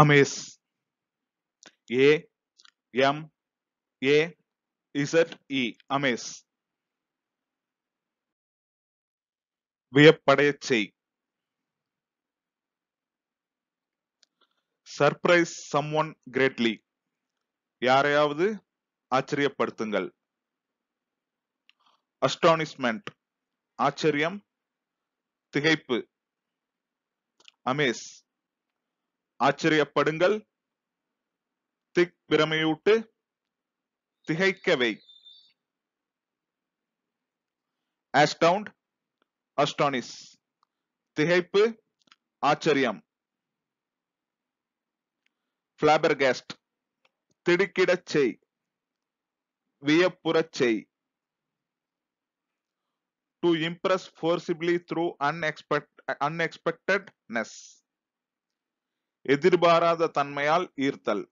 Amaze. A M A Z E amaze. வியப்படையச் செய். Surprise some one greatly யாரையாவது ஆச்சரியப்படுத்துங்கள். Astonishment ஆச்சரியம் திகைப்பு. Amaze. ஆச்சரியப்படுங்கள். திக் பிரமையூட்டு திகைக்கவை ஆஸ்டவுண்ட் astonish திகைப்பு ஆச்சரியம். பிளாபர்கேஸ்ட் திடுக்கிடச் செய். வியப்புறச் செய். To impress forcibly through unexpect unexpectedness எதிர்பாராத தன்மையால் ஈர்த்தல்.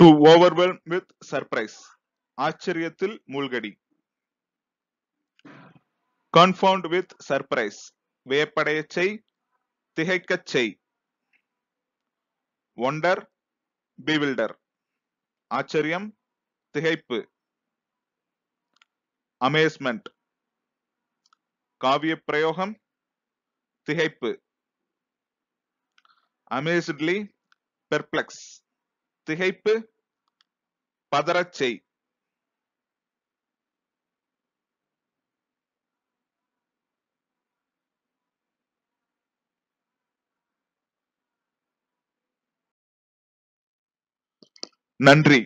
டு ஓவர்வெல்ம் வித் சர்ப்ரைஸ் ஆச்சரியத்தில் மூழ்கடி. கன்ஃபவுண்ட் வித் சர்ப்ரைஸ் வியப்படையச் செய் திகைக்கச் செய். ஒண்டர் பிவில்டர் ஆச்சரியம் திகைப்பு. அமேஸ்மெண்ட் காவிய பிரயோகம் திகைப்பு. அமேஸ்ட்லி பெர்ப்ளெக்ஸ் திகைப்பு பதறச் செய். நன்றி.